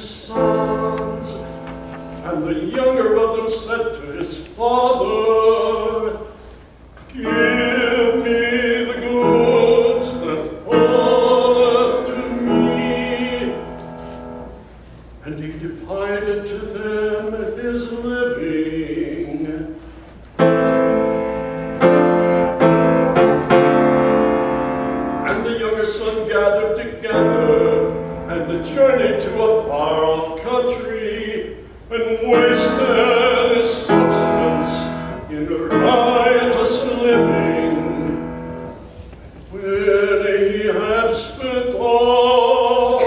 sons. And the younger of them said to his father, Give me the goods that falleth to me. And he divided to them his living. And the younger son gathered together and journeyed to a and wasted his substance in riotous living. When he had spent all,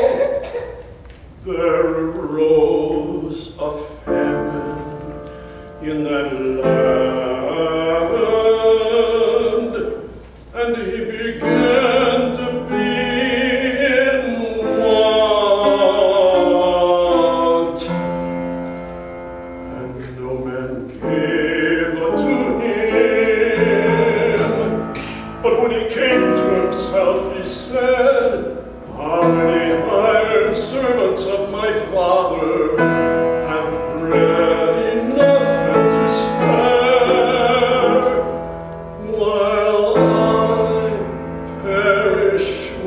there arose a famine in that land,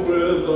with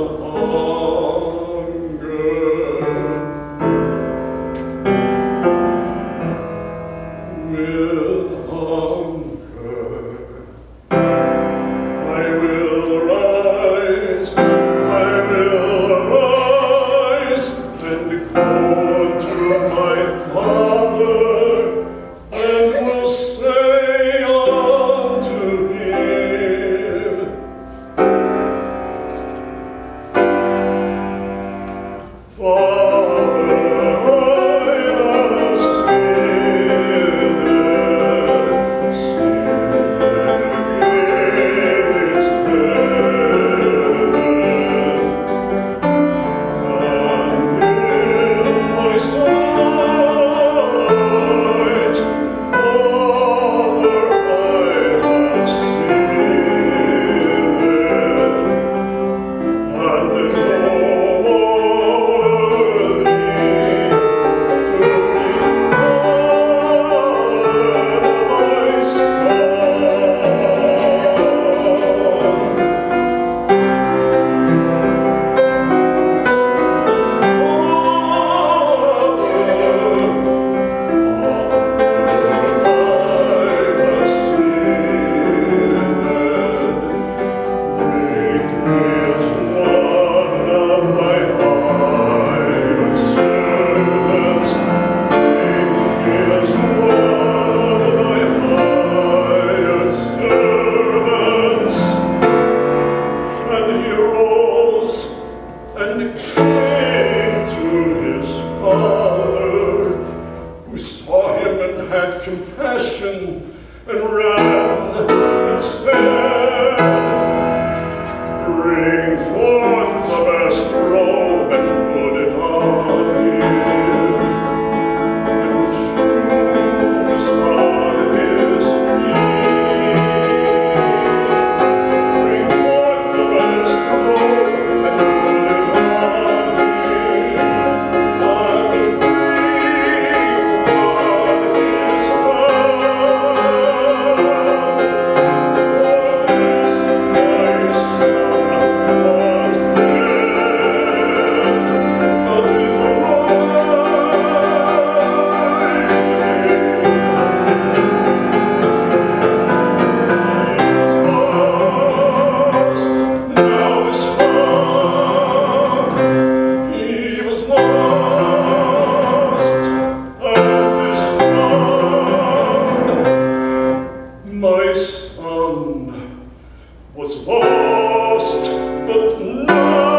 and came to his father, who saw him and had compassion, and ran lost, but now